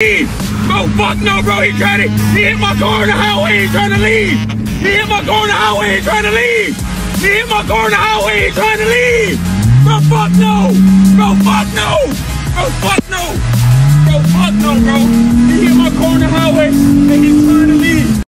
Oh fuck no, bro. He trying to. He hit my car on the highway. He trying to leave. He hit my car on the highway. He trying to leave. He hit my car on the highway. He trying to leave. Bro, fuck no. Bro, fuck no. Bro, fuck no.